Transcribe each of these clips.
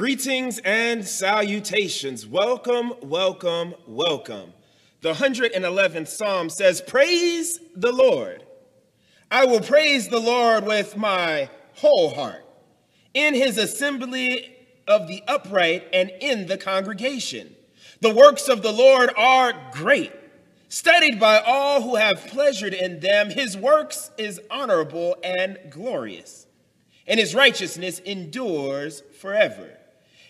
Greetings and salutations. Welcome, welcome, welcome. The 111th Psalm says, Praise the Lord. I will praise the Lord with my whole heart, in his assembly of the upright and in the congregation. The works of the Lord are great, studied by all who have pleasured in them. His works is honorable and glorious, and his righteousness endures forever.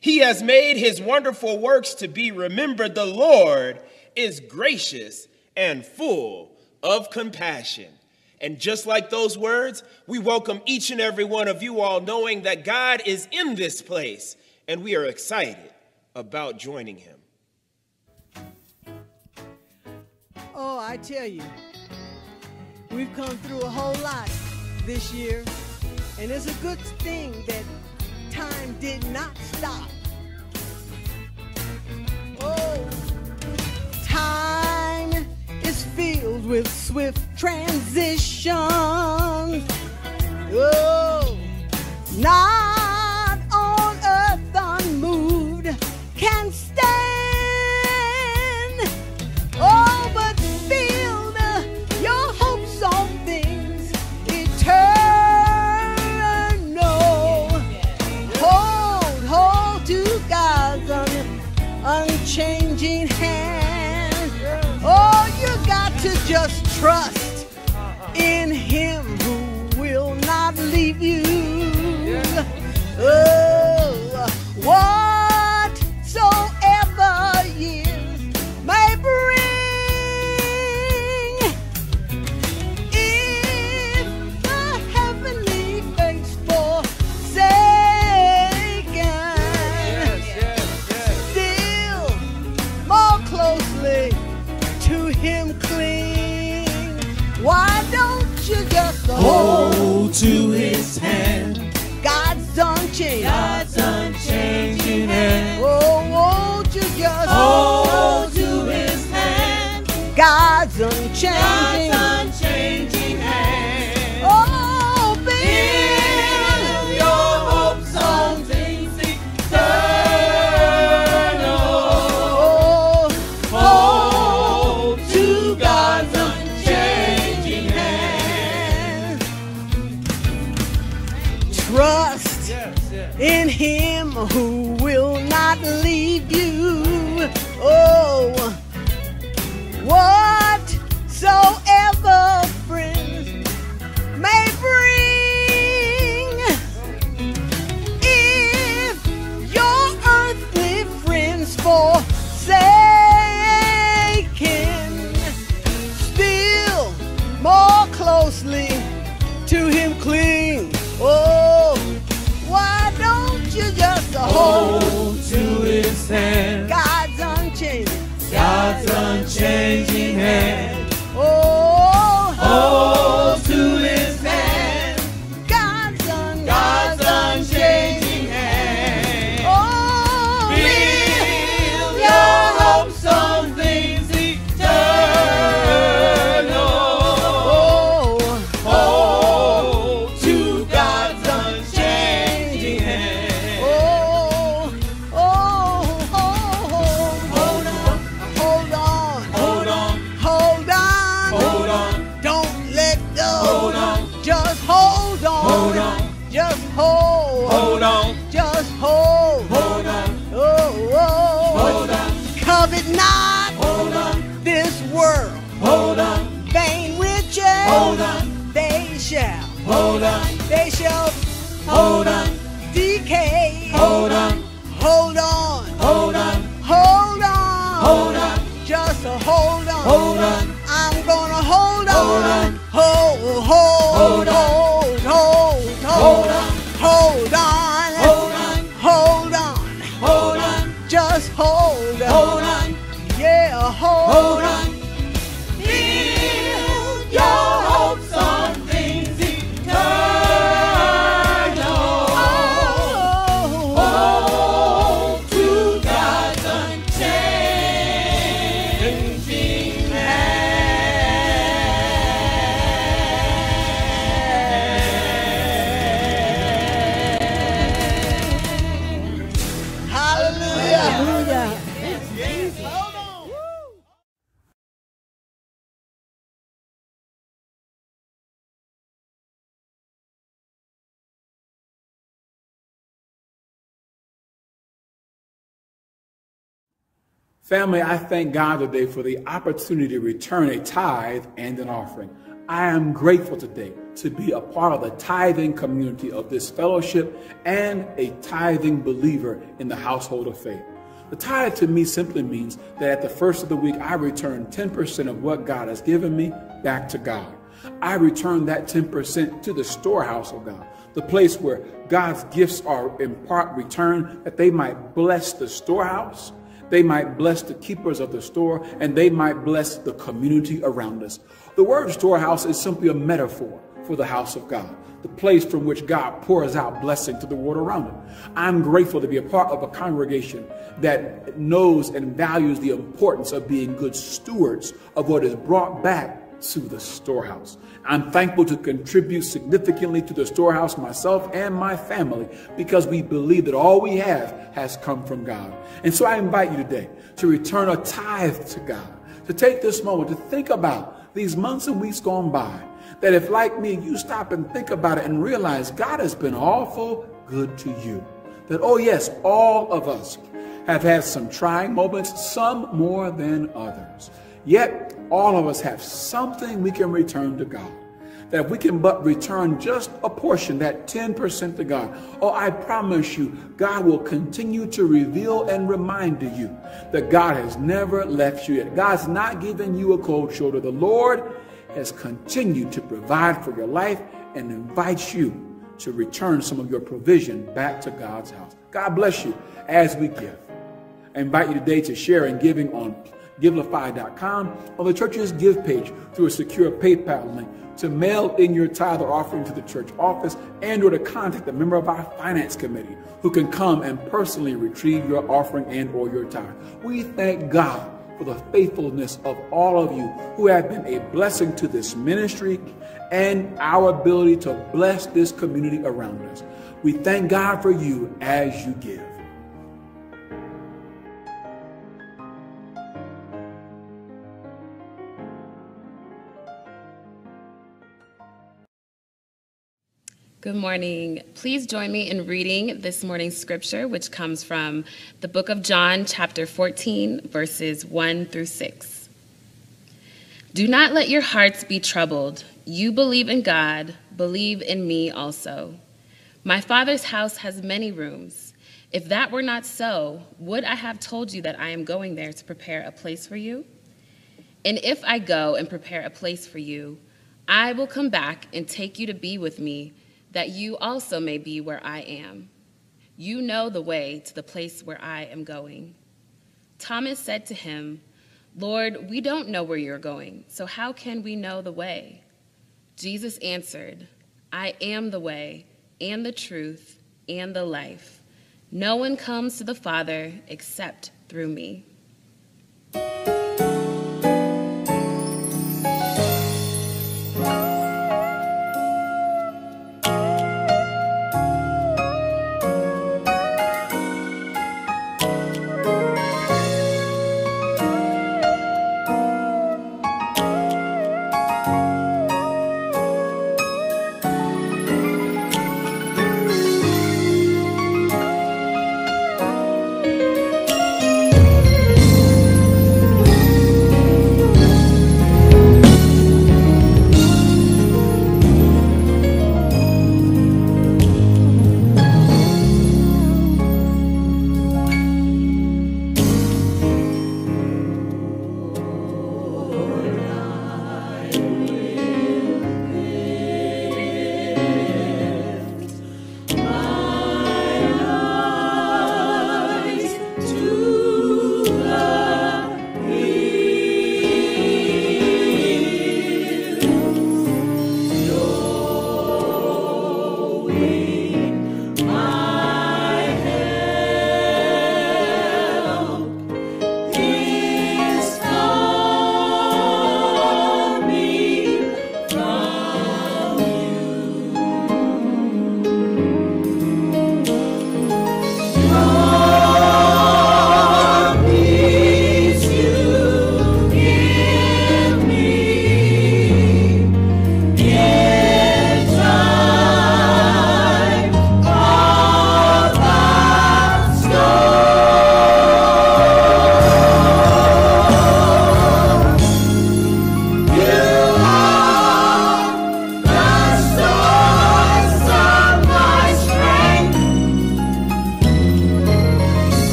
He has made his wonderful works to be remembered. The Lord is gracious and full of compassion. And just like those words, we welcome each and every one of you all knowing that God is in this place and we are excited about joining him. Oh, I tell you, we've come through a whole lot this year, and it's a good thing that time did not stop. Oh, time is filled with swift transitions. Oh, not just unchanging? God's unchanging hand. Oh, Build your hopes on things eternal. Hold to God's unchanging hand. trust in Him who Just hold. hold on, Just hold. hold on, Oh, oh. hold on, Covet not hold on, this world. hold on, Vain riches. Hold on. They shall. hold on, They shall hold on, decay. hold on, Family, I thank God today for the opportunity to return a tithe and an offering. I am grateful today to be a part of the tithing community of this fellowship and a tithing believer in the household of faith. The tithe to me simply means that at the first of the week, I return 10% of what God has given me back to God. I return that 10% to the storehouse of God, the place where God's gifts are in part returned that they might bless the storehouse they might bless the keepers of the store, and they might bless the community around us. The word storehouse is simply a metaphor for the house of God, the place from which God pours out blessing to the world around him. I'm grateful to be a part of a congregation that knows and values the importance of being good stewards of what is brought back to the storehouse. I'm thankful to contribute significantly to the storehouse myself and my family because we believe that all we have has come from God. And so I invite you today to return a tithe to God, to take this moment to think about these months and weeks gone by. That if, like me, you stop and think about it and realize God has been awful good to you. That, oh, yes, all of us have had some trying moments, some more than others. Yet, all of us have something we can return to God. That if we can but return just a portion, that 10% to God, oh, I promise you, God will continue to reveal and remind to you that God has never left you yet. God's not giving you a cold shoulder. The Lord has continued to provide for your life and invites you to return some of your provision back to God's house. God bless you as we give. I invite you today to share in giving on givelify.com or the church's give page through a secure PayPal link to mail in your tithe or offering to the church office and or to contact a member of our finance committee who can come and personally retrieve your offering and or your tithe. We thank God for the faithfulness of all of you who have been a blessing to this ministry and our ability to bless this community around us. We thank God for you as you give. Good morning. Please join me in reading this morning's scripture, which comes from the book of John, chapter 14, verses 1 through 6. Do not let your hearts be troubled. You believe in God, believe in me also. My Father's house has many rooms. If that were not so, would I have told you that I am going there to prepare a place for you? And if I go and prepare a place for you, I will come back and take you to be with me that you also may be where I am. You know the way to the place where I am going. Thomas said to him, Lord, we don't know where you're going, so how can we know the way? Jesus answered, I am the way, and the truth, and the life. No one comes to the Father except through me.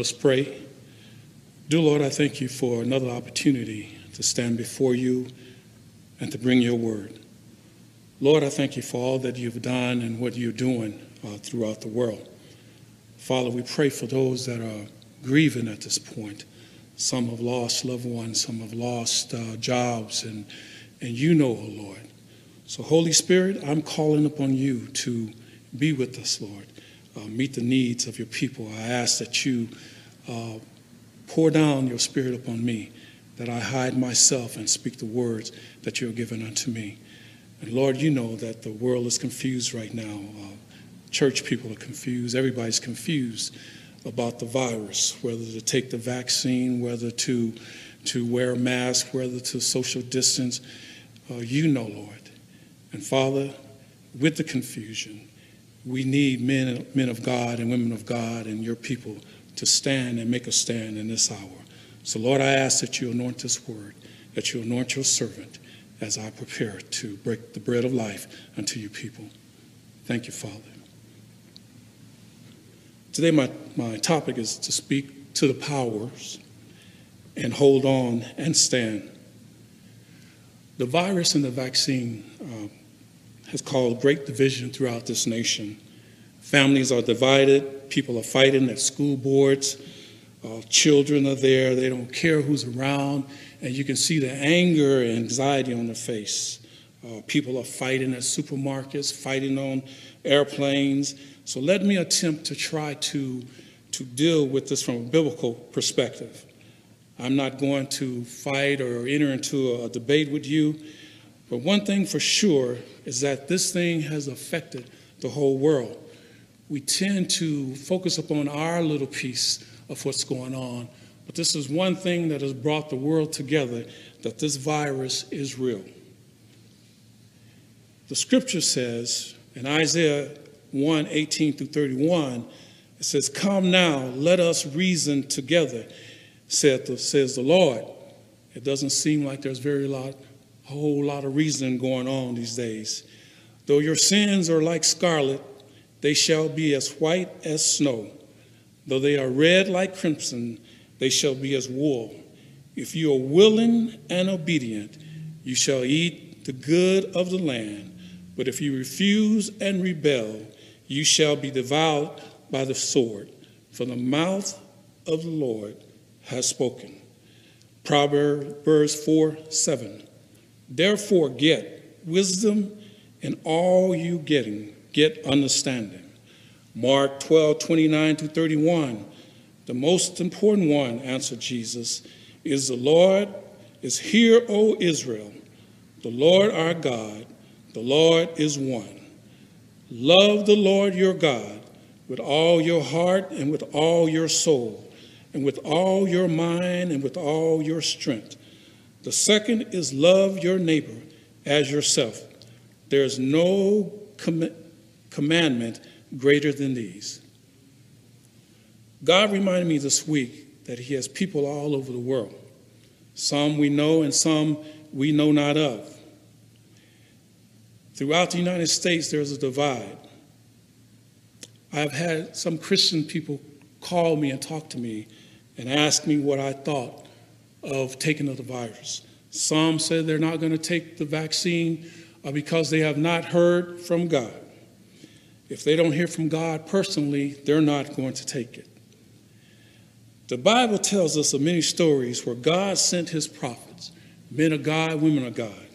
Let us pray. Dear Lord, I thank you for another opportunity to stand before you and to bring your word. Lord, I thank you for all that you've done and what you're doing uh, throughout the world. Father, we pray for those that are grieving at this point. Some have lost loved ones, some have lost uh, jobs, and, and you know, oh Lord. So, Holy Spirit, I'm calling upon you to be with us, Lord. Uh, meet the needs of your people. I ask that you uh, pour down your spirit upon me, that I hide myself and speak the words that you have given unto me. And Lord, you know that the world is confused right now. Uh, church people are confused. Everybody's confused about the virus, whether to take the vaccine, whether to, to wear a mask, whether to social distance. Uh, you know, Lord. And Father, with the confusion, we need men, men of God and women of God and your people to stand and make a stand in this hour. So, Lord, I ask that you anoint this word, that you anoint your servant as I prepare to break the bread of life unto your people. Thank you, Father. Today, my, my topic is to speak to the powers and hold on and stand. The virus and the vaccine uh, has caused great division throughout this nation. Families are divided, people are fighting at school boards, uh, children are there, they don't care who's around, and you can see the anger and anxiety on their face. Uh, people are fighting at supermarkets, fighting on airplanes. So let me attempt to try to, to deal with this from a biblical perspective. I'm not going to fight or enter into a debate with you, but one thing for sure is that this thing has affected the whole world. We tend to focus upon our little piece of what's going on, but this is one thing that has brought the world together that this virus is real. The scripture says in Isaiah 1 18 through 31, it says, Come now, let us reason together, the, says the Lord. It doesn't seem like there's very lot, a whole lot of reasoning going on these days. Though your sins are like scarlet, they shall be as white as snow. Though they are red like crimson, they shall be as wool. If you are willing and obedient, you shall eat the good of the land. But if you refuse and rebel, you shall be devoured by the sword, for the mouth of the Lord has spoken. Proverbs 4 7. Therefore, get wisdom in all you getting, get understanding. Mark 12 29 to 31. The most important one, answered Jesus, is the Lord is hear, O Israel. The Lord our God, the Lord is one. Love the Lord your God with all your heart and with all your soul and with all your mind and with all your strength. The second is love your neighbor as yourself. There is no com- commandment greater than these. God reminded me this week that He has people all over the world. Some we know and some we know not of. Throughout the United States, there's a divide. I've had some Christian people call me and talk to me and ask me what I thought of taking the virus. Some said they're not going to take the vaccine uh, because they have not heard from God. If they don't hear from God personally, they're not going to take it. The Bible tells us of many stories where God sent his prophets, men of God, women of God,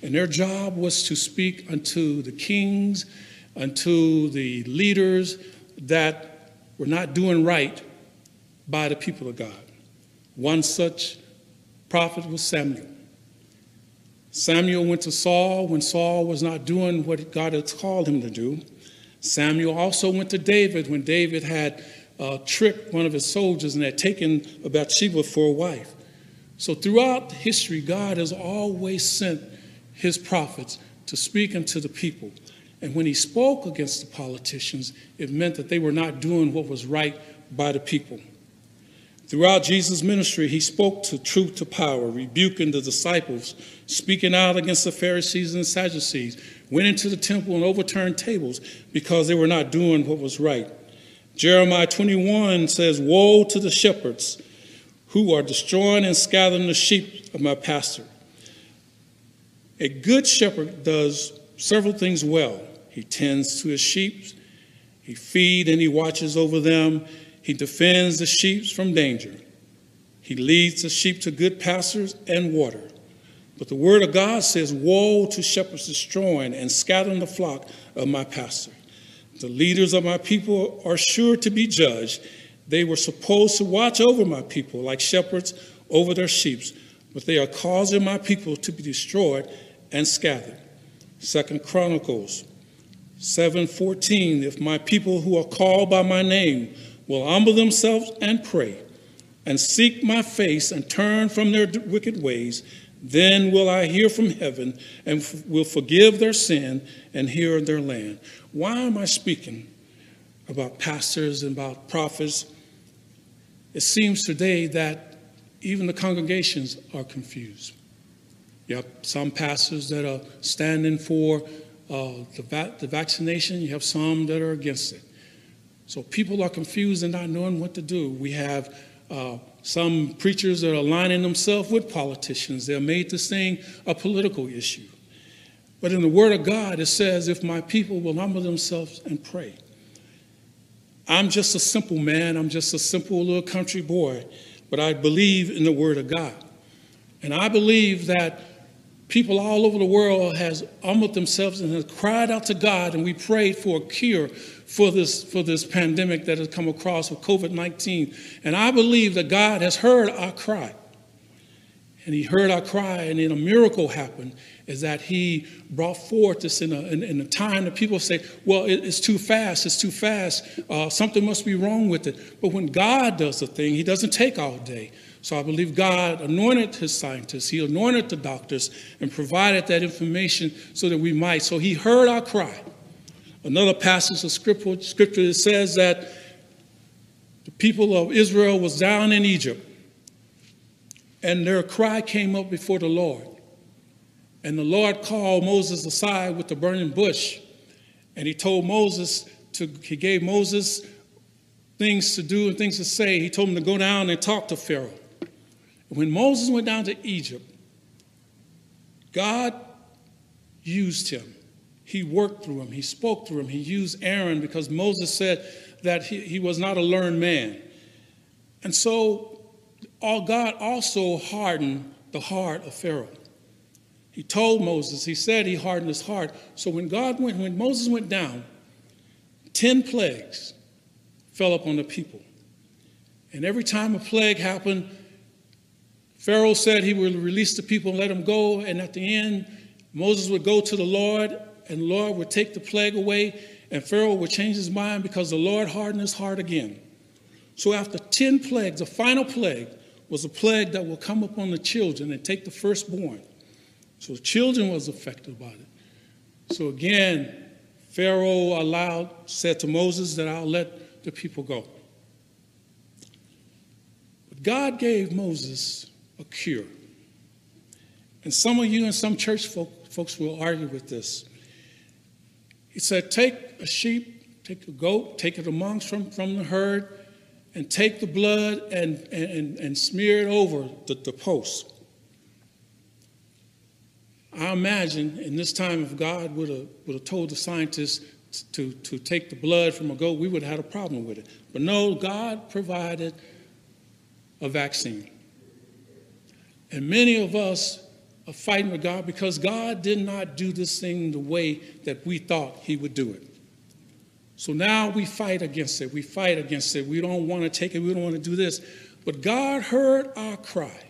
and their job was to speak unto the kings, unto the leaders that were not doing right by the people of God. One such prophet was Samuel. Samuel went to Saul when Saul was not doing what God had called him to do. Samuel also went to David when David had uh, tricked one of his soldiers and had taken Bathsheba for a wife. So throughout history, God has always sent his prophets to speak unto the people. And when he spoke against the politicians, it meant that they were not doing what was right by the people. Throughout Jesus' ministry, he spoke to truth to power, rebuking the disciples, speaking out against the Pharisees and Sadducees, went into the temple and overturned tables because they were not doing what was right. Jeremiah 21 says, Woe to the shepherds who are destroying and scattering the sheep of my pasture. A good shepherd does several things well. He tends to his sheep, he feeds and he watches over them, he defends the sheep from danger. He leads the sheep to good pastures and water. But the word of God says, Woe to shepherds destroying and scattering the flock of my pastor. The leaders of my people are sure to be judged. They were supposed to watch over my people like shepherds over their sheep, but they are causing my people to be destroyed and scattered. Second Chronicles 7:14 If my people who are called by my name will humble themselves and pray and seek my face and turn from their wicked ways, then will I hear from heaven and will forgive their sin and heal their land. Why am I speaking about pastors and about prophets? It seems today that even the congregations are confused. You have some pastors that are standing for uh, the, va- the vaccination, you have some that are against it. So people are confused and not knowing what to do. We have uh, some preachers that are aligning themselves with politicians. They're made to sing a political issue. But in the Word of God, it says, if my people will humble themselves and pray. I'm just a simple man. I'm just a simple little country boy. But I believe in the Word of God. And I believe that people all over the world has humbled themselves and has cried out to God, and we prayed for a cure for this, for this pandemic that has come across with COVID-19. And I believe that God has heard our cry. And he heard our cry, and then a miracle happened, is that he brought forth this in a, in, in a time that people say, well, it, it's too fast, it's too fast, uh, something must be wrong with it. But when God does a thing, he doesn't take all day. So I believe God anointed his scientists, he anointed the doctors, and provided that information so that we might. So he heard our cry. Another passage of scripture, scripture says that the people of Israel was down in Egypt, and their cry came up before the Lord. And the Lord called Moses aside with the burning bush, and he told Moses to, he gave Moses things to do and things to say. He told him to go down and talk to Pharaoh. When Moses went down to Egypt, God used him. He worked through him. He spoke through him. He used Aaron because Moses said that he, he was not a learned man. And so all God also hardened the heart of Pharaoh. He told Moses, he said he hardened his heart. So when God went, when Moses went down, 10 plagues fell upon the people. And every time a plague happened, Pharaoh said he would release the people and let them go. And at the end, Moses would go to the Lord, and the Lord would take the plague away, and Pharaoh would change his mind because the Lord hardened his heart again. So after 10 plagues, the final plague was a plague that will come upon the children and take the firstborn. So the children was affected by it. So again, Pharaoh allowed, said to Moses that I'll let the people go. But God gave Moses a cure. And some of you and some church folk, folks will argue with this. He said, Take a sheep, take a goat, take it amongst from, from the herd, and take the blood and, and, and smear it over the, the post. I imagine in this time, if God would have, would have told the scientists to, to take the blood from a goat, we would have had a problem with it. But no, God provided a vaccine. And many of us are fighting with God because God did not do this thing the way that we thought He would do it. So now we fight against it. We fight against it. We don't want to take it. We don't want to do this. But God heard our cry.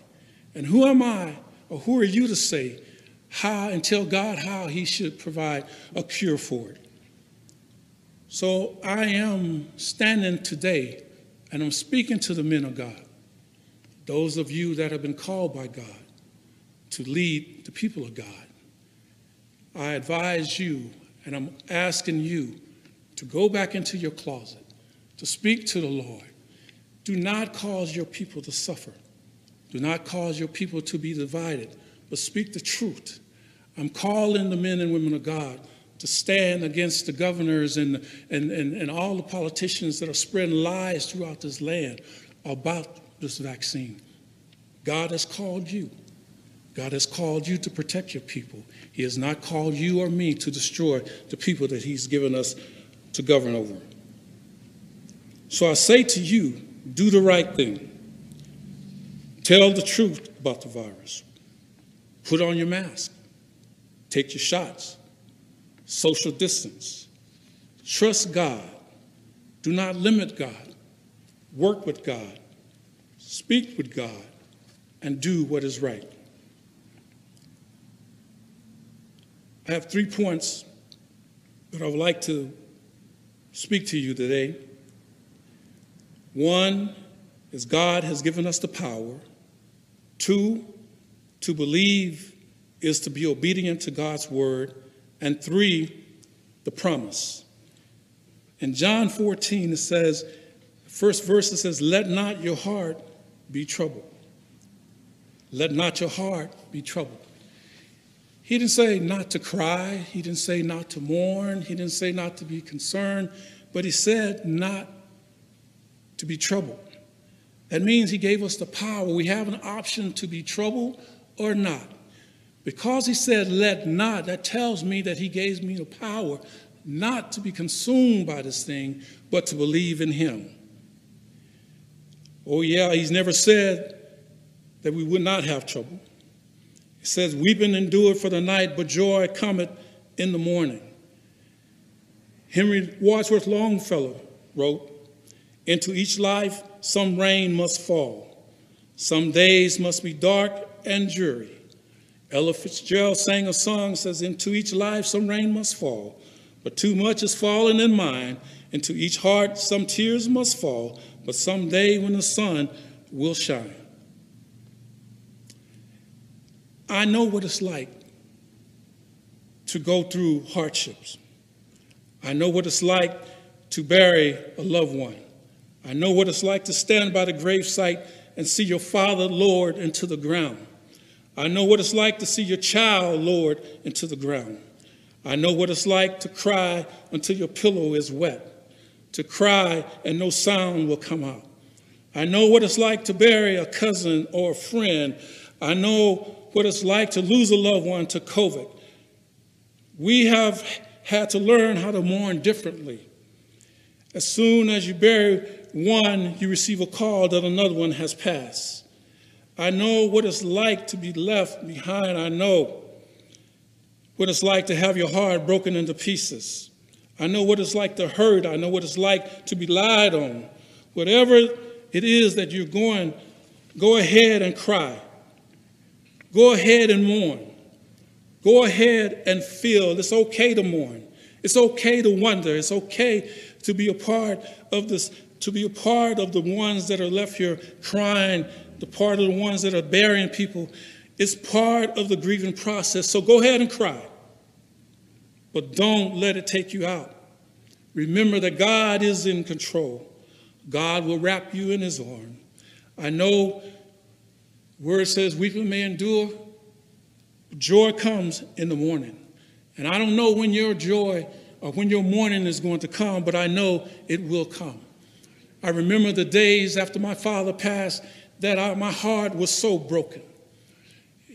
And who am I or who are you to say how and tell God how He should provide a cure for it? So I am standing today and I'm speaking to the men of God those of you that have been called by God to lead the people of God. I advise you, and I'm asking you to go back into your closet, to speak to the Lord. Do not cause your people to suffer. Do not cause your people to be divided, but speak the truth. I'm calling the men and women of God to stand against the governors and, and, and, and all the politicians that are spreading lies throughout this land about this vaccine. God has called you. God has called you to protect your people. He has not called you or me to destroy the people that He's given us to govern over. So I say to you, do the right thing. Tell the truth about the virus. Put on your mask. Take your shots. Social distance. Trust God. Do not limit God. Work with God. Speak with God. And do what is right. I have three points that I would like to speak to you today. One is God has given us the power. Two, to believe is to be obedient to God's word. And three, the promise. In John 14, it says, first verse it says, Let not your heart be troubled. Let not your heart be troubled. He didn't say not to cry. He didn't say not to mourn. He didn't say not to be concerned. But he said not to be troubled. That means he gave us the power. We have an option to be troubled or not. Because he said, let not, that tells me that he gave me the power not to be consumed by this thing, but to believe in him. Oh, yeah, he's never said that we would not have trouble. It says, Weeping endure for the night, but joy cometh in the morning. Henry Wadsworth Longfellow wrote, Into each life some rain must fall. Some days must be dark and dreary. Ella Fitzgerald sang a song, says, Into each life some rain must fall, but too much is fallen in mine. Into each heart some tears must fall, but some day when the sun will shine. I know what it's like to go through hardships. I know what it's like to bury a loved one. I know what it's like to stand by the gravesite and see your father lowered into the ground. I know what it's like to see your child lowered into the ground. I know what it's like to cry until your pillow is wet, to cry and no sound will come out. I know what it's like to bury a cousin or a friend. I know what it's like to lose a loved one to COVID. We have had to learn how to mourn differently. As soon as you bury one, you receive a call that another one has passed. I know what it's like to be left behind. I know what it's like to have your heart broken into pieces. I know what it's like to hurt. I know what it's like to be lied on. Whatever it is that you're going, go ahead and cry. Go ahead and mourn. Go ahead and feel. It's okay to mourn. It's okay to wonder. It's okay to be a part of this, to be a part of the ones that are left here crying, the part of the ones that are burying people. It's part of the grieving process. So go ahead and cry. But don't let it take you out. Remember that God is in control. God will wrap you in his arm. I know word says weeping may endure, joy comes in the morning. And I don't know when your joy or when your morning is going to come, but I know it will come. I remember the days after my father passed that I, my heart was so broken.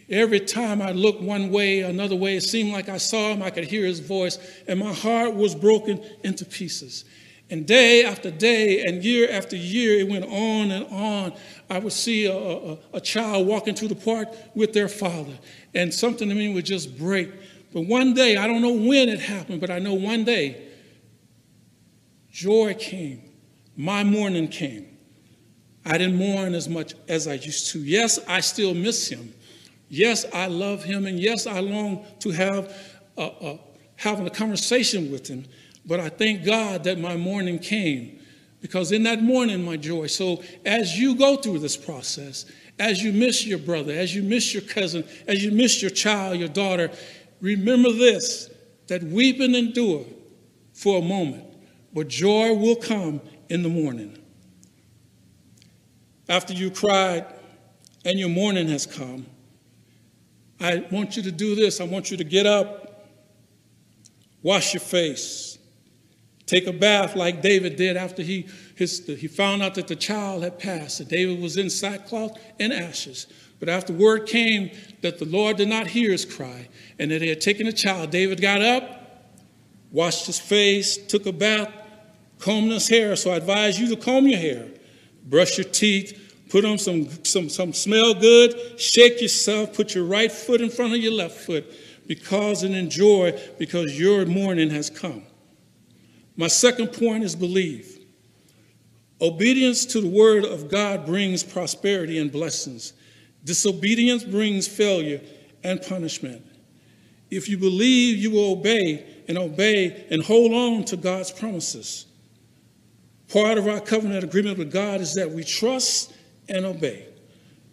Every time I looked one way, another way, it seemed like I saw him, I could hear his voice, and my heart was broken into pieces. And day after day and year after year, it went on and on. I would see a, a, a, child walking through the park with their father, and something in me would just break. But one day, I don't know when it happened, but I know one day, joy came. My mourning came. I didn't mourn as much as I used to. Yes, I still miss him. Yes, I love him, and yes, I long to have a, a, having a conversation with him. But I thank God that my morning came because in that morning, my joy. So as you go through this process, as you miss your brother, as you miss your cousin, as you miss your child, your daughter, remember this that weeping endure for a moment, but joy will come in the morning. After you cried and your morning has come, I want you to do this. I want you to get up Wash your face. Take a bath like David did after he, his, he found out that the child had passed. That David was in sackcloth and ashes. But after word came that the Lord did not hear his cry and that he had taken the child, David got up, washed his face, took a bath, combed his hair. So I advise you to comb your hair, brush your teeth, put on some, some, some smell good, shake yourself, put your right foot in front of your left foot because and enjoy because your morning has come. My second point is believe. Obedience to the word of God brings prosperity and blessings. Disobedience brings failure and punishment. If you believe, you will obey and obey and hold on to God's promises. Part of our covenant agreement with God is that we trust and obey.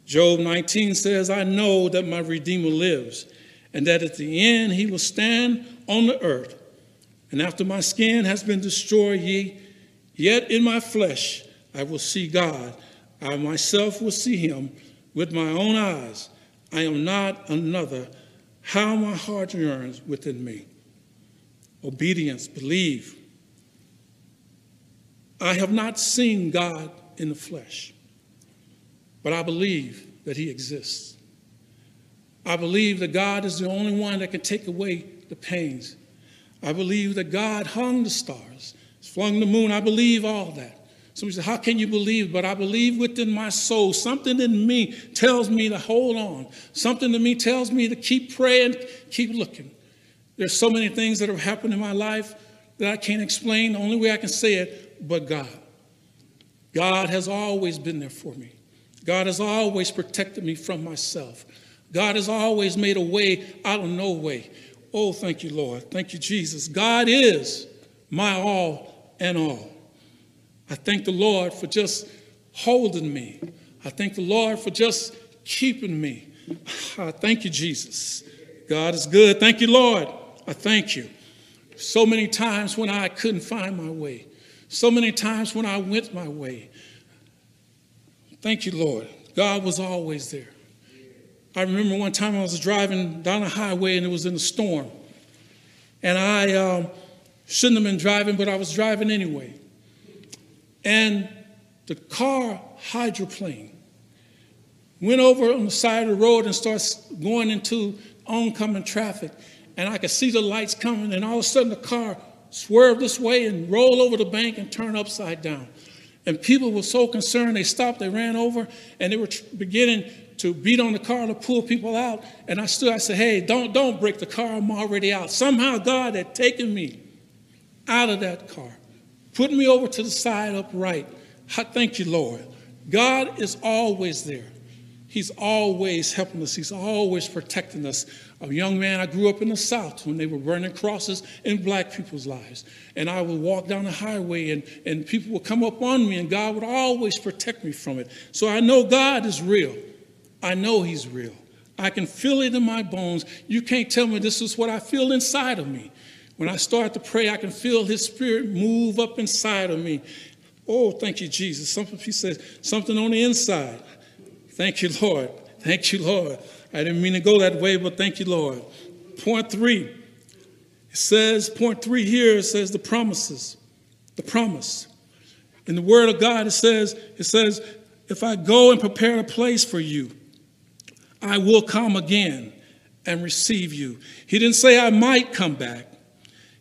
Job 19 says, I know that my Redeemer lives, and that at the end he will stand on the earth. And after my skin has been destroyed, ye, yet in my flesh I will see God. I myself will see him with my own eyes. I am not another. How my heart yearns within me. Obedience, believe. I have not seen God in the flesh, but I believe that he exists. I believe that God is the only one that can take away the pains. I believe that God hung the stars, flung the moon. I believe all that. Somebody said, How can you believe? But I believe within my soul, something in me tells me to hold on. Something in me tells me to keep praying, keep looking. There's so many things that have happened in my life that I can't explain. The only way I can say it, but God. God has always been there for me. God has always protected me from myself. God has always made a way out of no way. Oh, thank you, Lord. Thank you, Jesus. God is my all and all. I thank the Lord for just holding me. I thank the Lord for just keeping me. I thank you, Jesus. God is good. Thank you, Lord. I thank you. So many times when I couldn't find my way, so many times when I went my way. Thank you, Lord. God was always there. I remember one time I was driving down a highway and it was in a storm. And I um, shouldn't have been driving, but I was driving anyway. And the car hydroplane went over on the side of the road and starts going into oncoming traffic. And I could see the lights coming, and all of a sudden the car swerved this way and rolled over the bank and turned upside down. And people were so concerned, they stopped, they ran over, and they were beginning to beat on the car to pull people out. And I stood, I said, hey, don't, don't break the car, I'm already out. Somehow God had taken me out of that car put me over to the side upright. I Thank you, Lord. God is always there. He's always helping us. He's always protecting us. A young man, I grew up in the South when they were burning crosses in black people's lives. And I would walk down the highway and, and people would come up on me and God would always protect me from it. So I know God is real. I know He's real. I can feel it in my bones. You can't tell me this is what I feel inside of me. When I start to pray, I can feel his spirit move up inside of me. Oh, thank you, Jesus. Something he says, something on the inside. Thank you, Lord. Thank you, Lord. I didn't mean to go that way, but thank you, Lord. Point three. It says, point three here, says the promises. The promise. In the word of God, it says, it says, if I go and prepare a place for you, I will come again and receive you. He didn't say I might come back.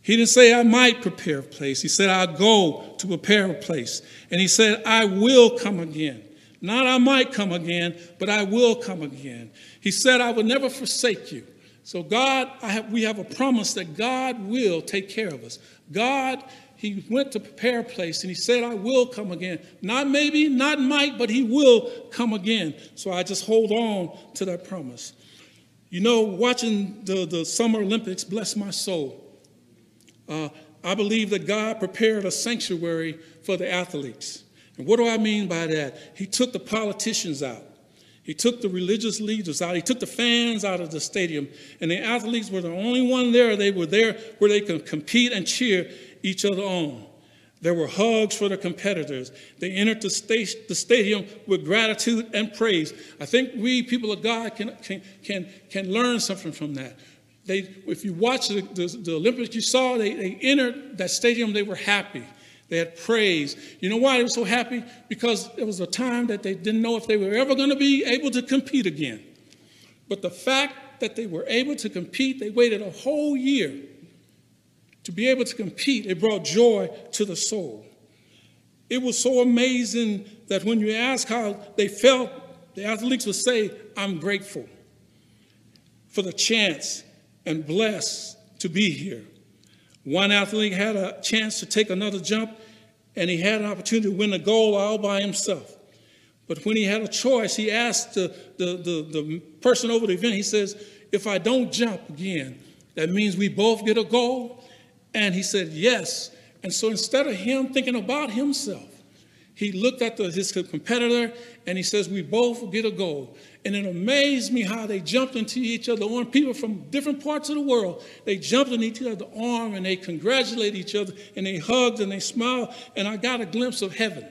He didn't say, I might prepare a place. He said, I'll go to prepare a place. And he said, I will come again. Not I might come again, but I will come again. He said, I will never forsake you. So, God, have, we have a promise that God will take care of us. God, He went to prepare a place and He said, I will come again. Not maybe, not might, but He will come again. So I just hold on to that promise. You know, watching the, the Summer Olympics bless my soul. Uh, I believe that God prepared a sanctuary for the athletes. And what do I mean by that? He took the politicians out. He took the religious leaders out. He took the fans out of the stadium. And the athletes were the only one there. They were there where they could compete and cheer each other on. There were hugs for the competitors. They entered the, the stadium with gratitude and praise. I think we, people of God, can, can, can, can learn something from that. They, if you watch the, the, the Olympics, you saw they, they entered that stadium, they were happy. They had praise. You know why they were so happy? Because it was a time that they didn't know if they were ever going to be able to compete again. But the fact that they were able to compete, they waited a whole year to be able to compete. It brought joy to the soul. It was so amazing that when you ask how they felt, the athletes would say, I'm grateful for the chance and blessed to be here. One athlete had a chance to take another jump, and he had an opportunity to win a goal all by himself. But when he had a choice, he asked the, the, the, the person over the event, he says, If I don't jump again, that means we both get a goal? And he said, Yes. And so instead of him thinking about himself, he looked at the, his competitor and he says, We both get a goal. And it amazed me how they jumped into each other on people from different parts of the world. They jumped in each other's arm and they congratulated each other and they hugged and they smiled. And I got a glimpse of heaven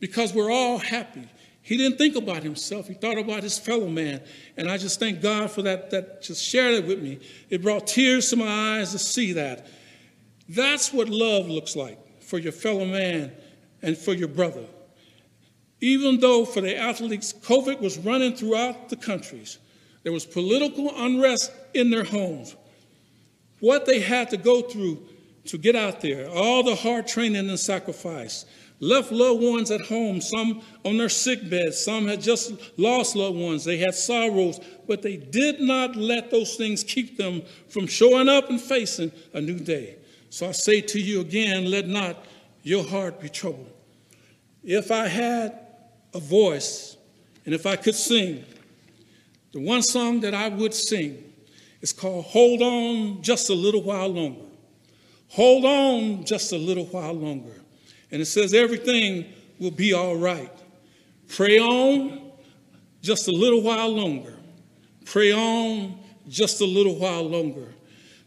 because we're all happy. He didn't think about himself. He thought about his fellow man. And I just thank God for that, that just shared it with me. It brought tears to my eyes to see that. That's what love looks like for your fellow man and for your brother. Even though for the athletes, COVID was running throughout the countries, there was political unrest in their homes. What they had to go through to get out there, all the hard training and sacrifice, left loved ones at home, some on their sick beds, some had just lost loved ones, they had sorrows, but they did not let those things keep them from showing up and facing a new day. So I say to you again, let not your heart be troubled. If I had a voice and if I could sing, the one song that I would sing is called Hold On Just a Little While Longer. Hold on just a little while longer. And it says everything will be all right. Pray on just a little while longer. Pray on just a little while longer.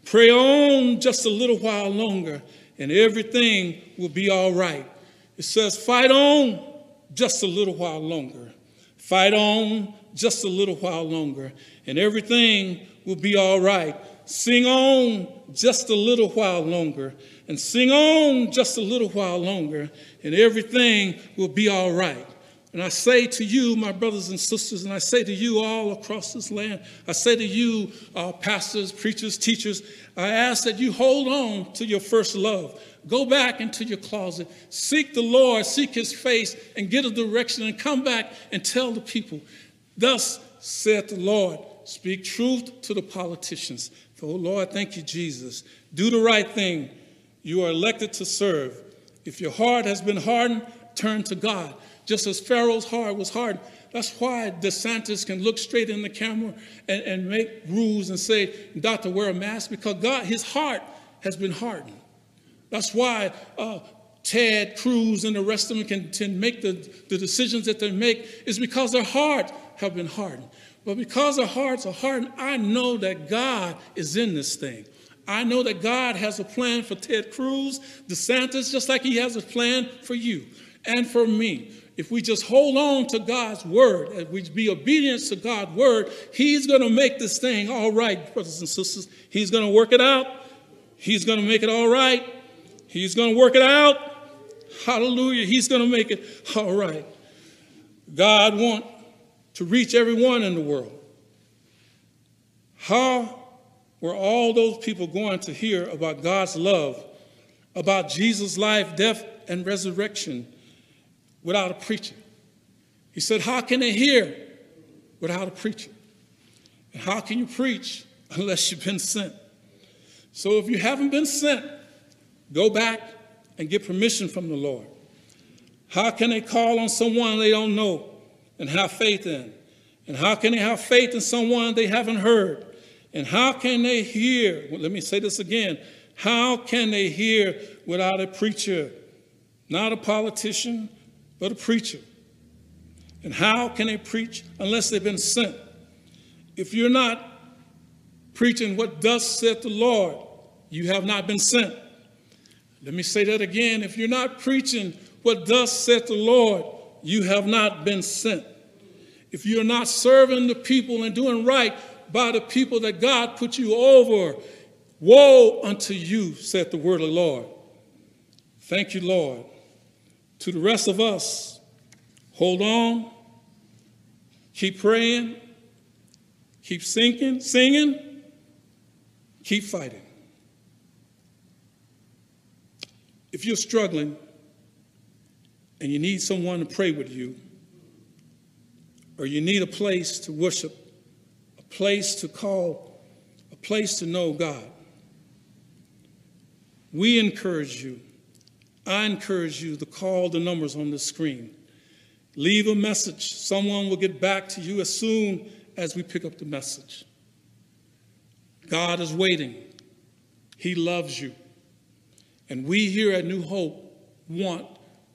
Pray on just a little while longer, and everything will be all right. It says, fight on just a little while longer. Fight on just a little while longer, and everything will be all right. Sing on just a little while longer, and sing on just a little while longer, and everything will be all right. And I say to you, my brothers and sisters, and I say to you all across this land, I say to you, uh, pastors, preachers, teachers, I ask that you hold on to your first love. Go back into your closet, seek the Lord, seek his face, and get a direction, and come back and tell the people, Thus saith the Lord, speak truth to the politicians. Oh, Lord, thank you, Jesus. Do the right thing. You are elected to serve. If your heart has been hardened, turn to God just as Pharaoh's heart was hard. That's why DeSantis can look straight in the camera and, and make rules and say, Doctor, wear a mask, because God, his heart has been hardened. That's why uh, Ted Cruz and the rest of them can, can make the, the decisions that they make, is because their heart have been hardened. But because their hearts are hardened, I know that God is in this thing. I know that God has a plan for Ted Cruz, DeSantis, just like he has a plan for you and for me if we just hold on to God's word, if we be obedient to God's word, He's going to make this thing all right, brothers and sisters. He's going to work it out. He's going to make it all right. He's going to work it out. Hallelujah. He's going to make it all right. God wants to reach everyone in the world. How were all those people going to hear about God's love, about Jesus' life, death, and resurrection? without a preacher. He said, How can they hear without a preacher? And how can you preach unless you've been sent? So if you haven't been sent, go back and get permission from the Lord. How can they call on someone they don't know and have faith in? And how can they have faith in someone they haven't heard? And how can they hear? Well, let me say this again. How can they hear without a preacher? Not a politician, but a preacher. And how can they preach unless they've been sent? If you're not preaching what thus saith the Lord, you have not been sent. Let me say that again. If you're not preaching what thus saith the Lord, you have not been sent. If you're not serving the people and doing right, by the people that God put you over. Woe unto you, said the word of the Lord. Thank you, Lord. To the rest of us, hold on, keep praying, keep singing, singing, keep fighting. If you're struggling and you need someone to pray with you, or you need a place to worship, a place to call, a place to know God, we encourage you, I encourage you to call the numbers on the screen. Leave a message. Someone will get back to you as soon as we pick up the message. God is waiting. He loves you. And we here at New Hope want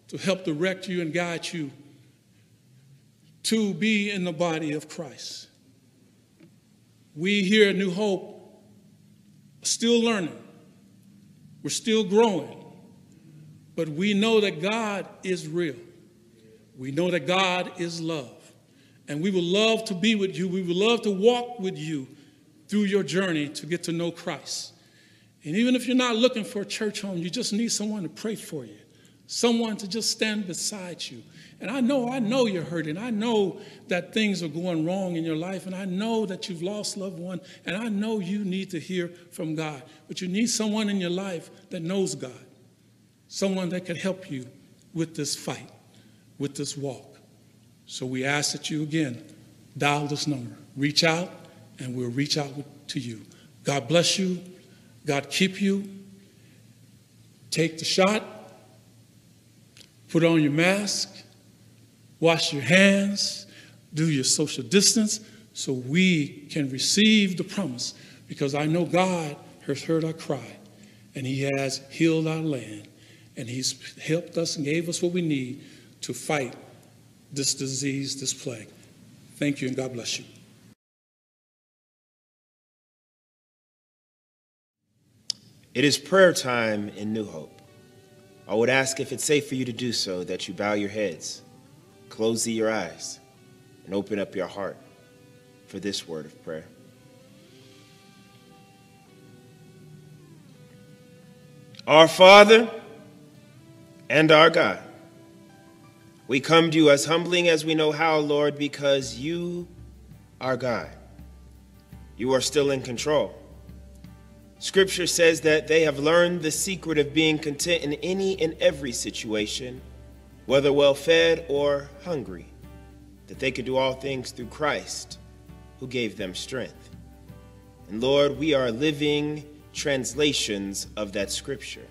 to help direct you and guide you to be in the body of Christ. We here at New Hope are still learning. We're still growing. But we know that God is real. We know that God is love. And we would love to be with you. We would love to walk with you through your journey to get to know Christ. And even if you're not looking for a church home, you just need someone to pray for you, someone to just stand beside you. And I know, I know you're hurting. I know that things are going wrong in your life, and I know that you've lost loved one, and I know you need to hear from God. But you need someone in your life that knows God, someone that can help you with this fight, with this walk. So we ask that you again dial this number, reach out, and we'll reach out to you. God bless you. God keep you. Take the shot. Put on your mask. Wash your hands. Do your social distance so we can receive the promise because I know God has heard our cry and He has healed our land and He's helped us and gave us what we need to fight this disease, this plague. Thank you and God bless you. It is prayer time in New Hope. I would ask if it's safe for you to do so that you bow your heads, close your eyes, and open up your heart for this word of prayer. Our Father and our God, we come to you as humbling as we know how, Lord, because you are God. You are still in control. Scripture says that they have learned the secret of being content in any and every situation, whether well fed or hungry, that they could do all things through Christ who gave them strength. And Lord, we are living translations of that scripture,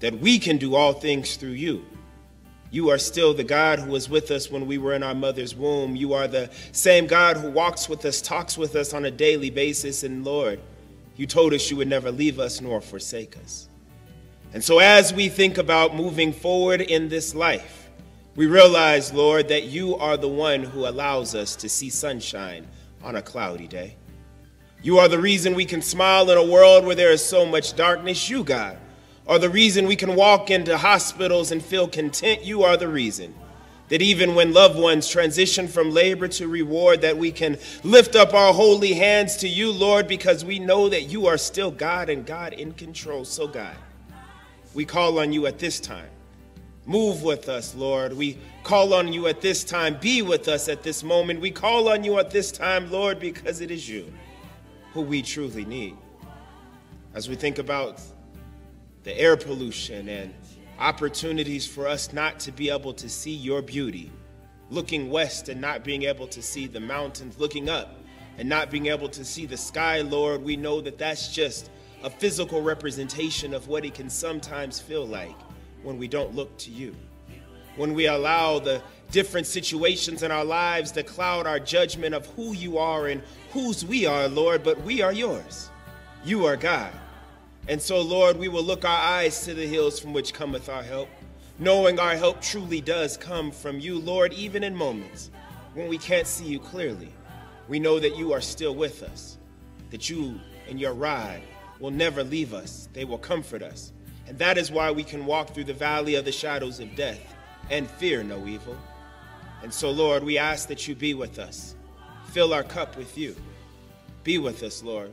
that we can do all things through you. You are still the God who was with us when we were in our mother's womb. You are the same God who walks with us, talks with us on a daily basis. And Lord, you told us you would never leave us nor forsake us. And so, as we think about moving forward in this life, we realize, Lord, that you are the one who allows us to see sunshine on a cloudy day. You are the reason we can smile in a world where there is so much darkness. You, God, are the reason we can walk into hospitals and feel content. You are the reason that even when loved ones transition from labor to reward, that we can lift up our holy hands to you, Lord, because we know that you are still God and God in control. So, God, we call on you at this time. Move with us, Lord. We call on you at this time. Be with us at this moment. We call on you at this time, Lord, because it is you who we truly need. As we think about the air pollution and opportunities for us not to be able to see your beauty, looking west and not being able to see the mountains, looking up and not being able to see the sky, Lord, we know that that's just a physical representation of what it can sometimes feel like when we don't look to you. When we allow the different situations in our lives to cloud our judgment of who you are and whose we are, Lord, but we are yours. You are God. And so, Lord, we will look our eyes to the hills from which cometh our help, knowing our help truly does come from you, Lord, even in moments when we can't see you clearly. We know that you are still with us, that you and your rod will never leave us, they will comfort us. And that is why we can walk through the valley of the shadows of death and fear no evil. And so, Lord, we ask that you be with us, fill our cup with you. Be with us, Lord.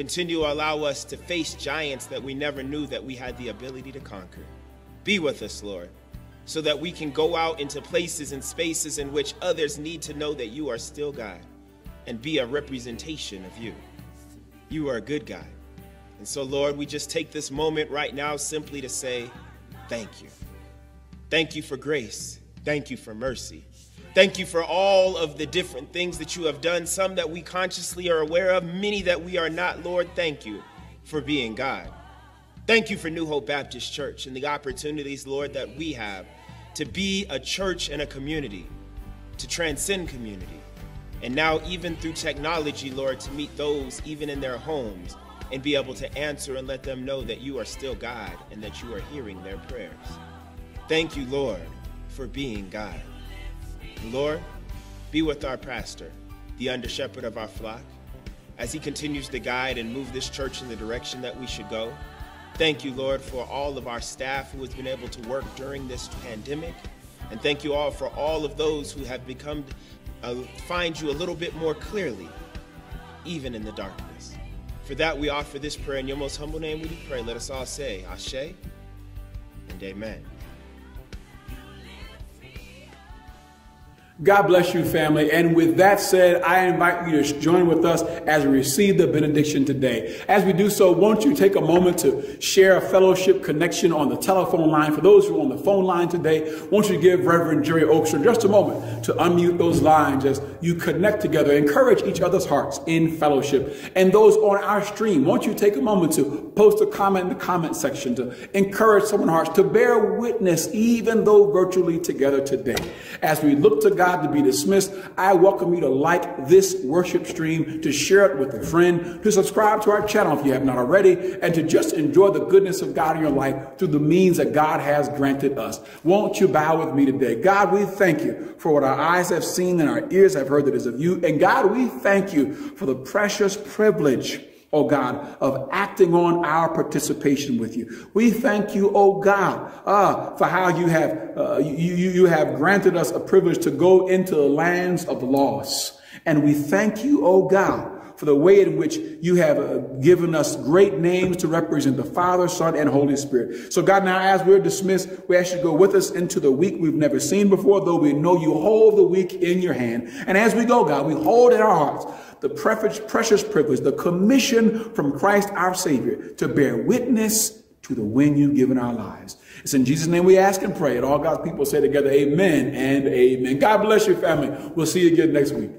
Continue to allow us to face giants that we never knew that we had the ability to conquer. Be with us, Lord, so that we can go out into places and spaces in which others need to know that you are still God and be a representation of you. You are a good God. And so, Lord, we just take this moment right now simply to say, Thank you. Thank you for grace. Thank you for mercy. Thank you for all of the different things that you have done, some that we consciously are aware of, many that we are not. Lord, thank you for being God. Thank you for New Hope Baptist Church and the opportunities, Lord, that we have to be a church and a community, to transcend community. And now, even through technology, Lord, to meet those even in their homes and be able to answer and let them know that you are still God and that you are hearing their prayers. Thank you, Lord, for being God. Lord, be with our pastor, the under shepherd of our flock, as he continues to guide and move this church in the direction that we should go. Thank you, Lord, for all of our staff who has been able to work during this pandemic. And thank you all for all of those who have become, uh, find you a little bit more clearly, even in the darkness. For that, we offer this prayer in your most humble name. We do pray. Let us all say, Ashe and Amen. God bless you, family. And with that said, I invite you to join with us as we receive the benediction today. As we do so, won't you take a moment to share a fellowship connection on the telephone line? For those who are on the phone line today, won't you give Reverend Jerry Oakstrom just a moment to unmute those lines as you connect together, encourage each other's hearts in fellowship. And those on our stream, won't you take a moment to post a comment in the comment section to encourage someone's hearts to bear witness, even though virtually together today. As we look to God to be dismissed, I welcome you to like this worship stream, to share it with a friend, to subscribe to our channel if you have not already, and to just enjoy the goodness of God in your life through the means that God has granted us. Won't you bow with me today? God, we thank you for what our eyes have seen and our ears have heard that is of you. And God, we thank you for the precious privilege oh God, of acting on our participation with you. We thank you, oh God, uh, for how you have, uh, you, you have granted us a privilege to go into the lands of lost. And we thank you, oh God, for the way in which you have uh, given us great names to represent the Father, Son, and Holy Spirit. So God, now as we're dismissed, we ask you to go with us into the week we've never seen before, though we know you hold the week in your hand. And as we go, God, we hold in our hearts the precious privilege, the commission from Christ our Savior to bear witness to the win you've given our lives. It's in Jesus' name we ask and pray. And all God's people say together, amen and amen. God bless your family. We'll see you again next week.